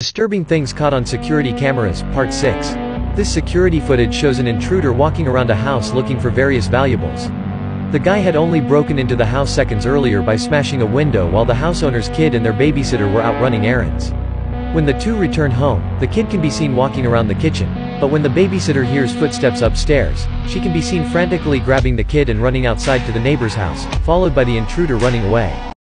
Disturbing things caught on security cameras, part 6. This security footage shows an intruder walking around a house looking for various valuables. The guy had only broken into the house seconds earlier by smashing a window while the house owner's kid and their babysitter were out running errands. When the two return home, the kid can be seen walking around the kitchen, but when the babysitter hears footsteps upstairs, she can be seen frantically grabbing the kid and running outside to the neighbor's house, followed by the intruder running away.